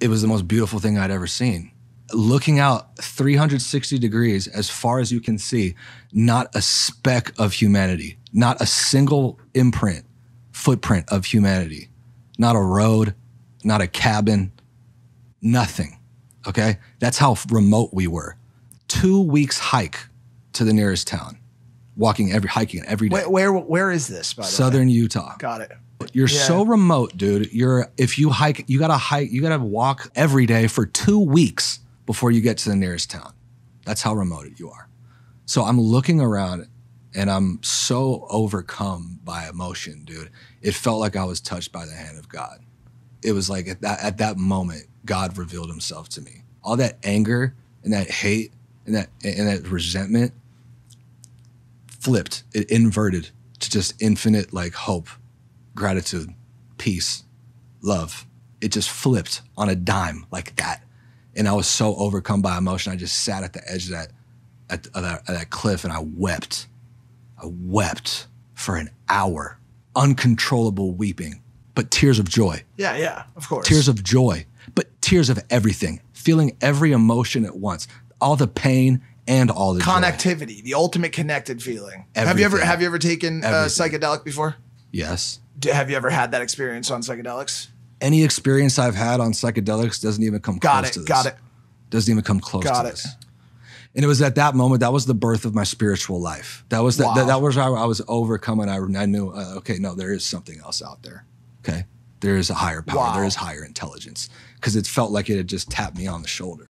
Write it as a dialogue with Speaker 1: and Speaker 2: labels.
Speaker 1: it was the most beautiful thing I'd ever seen. Looking out 360 degrees as far as you can see, not a speck of humanity, not a single imprint, footprint of humanity, not a road, not a cabin, nothing. Okay. That's how remote we were. Two weeks hike to the nearest town, walking every, hiking every day.
Speaker 2: Where where, where is this? By the way?
Speaker 1: Southern Utah.
Speaker 2: Got it.
Speaker 1: You're
Speaker 2: Yeah.
Speaker 1: so remote, dude. You're if you hike, you gotta hike, you gotta walk every day for two weeks before you get to the nearest town. That's how remote you are. So I'm looking around and I'm so overcome by emotion, dude. It felt like I was touched by the hand of God. It was like at that at that moment, God revealed himself to me. All that anger and that hate and that and that resentment flipped, it inverted to just infinite like hope, gratitude, peace, love. It just flipped on a dime like that. And I was so overcome by emotion. I just sat at the edge of that at, of that, of that cliff and I wept. I wept for an hour, uncontrollable weeping, but tears of joy
Speaker 2: Yeah, yeah, of course.
Speaker 1: tears of joy, but tears of everything, feeling every emotion at once, all the pain and all the joy.
Speaker 2: connectivity, the ultimate connected feeling. Have you ever have you ever taken uh, psychedelic before?
Speaker 1: Yes.
Speaker 2: Do, have you ever had that experience on psychedelics?
Speaker 1: Any experience I've had on psychedelics doesn't even come
Speaker 2: Got
Speaker 1: close
Speaker 2: it.
Speaker 1: to this.
Speaker 2: Got it.
Speaker 1: Doesn't even come close
Speaker 2: Got
Speaker 1: to
Speaker 2: it.
Speaker 1: this. And it was at that moment that was the birth of my spiritual life. That was the,
Speaker 2: Wow.
Speaker 1: that, that was how I was overcoming. I, I knew, uh, okay, no, there is something else out there. Okay, there is a higher power.
Speaker 2: Wow.
Speaker 1: There is higher intelligence because it felt like it had just tapped me on the shoulder.